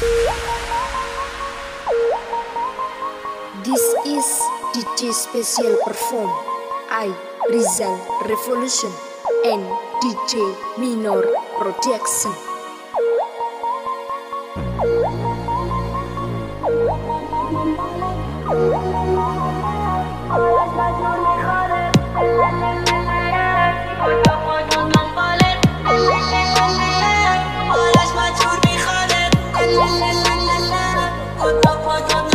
This is DJ Special Perform I Rizal Revolution and DJ Minor Production.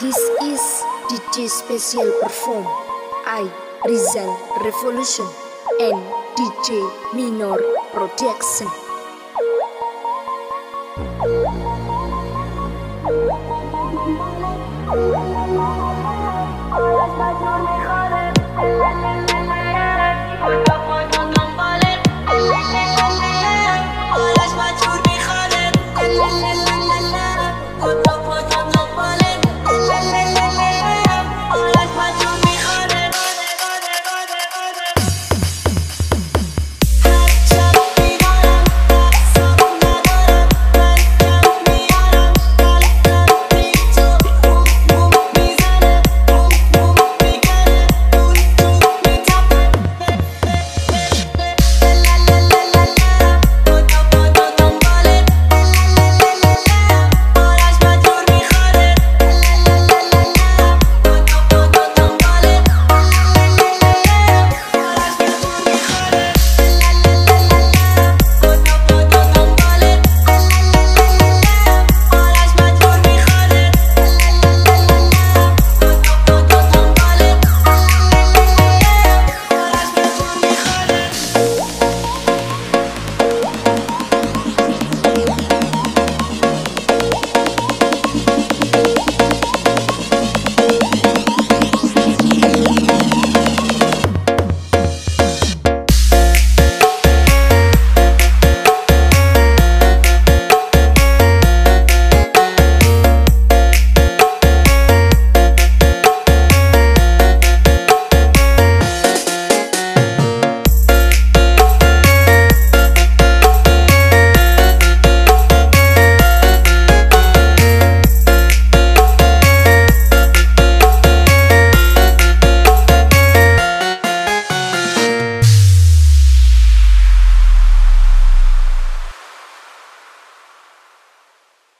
This is DJ Special Perform I Rizal Revolution and DJ Minor foto, con bolet.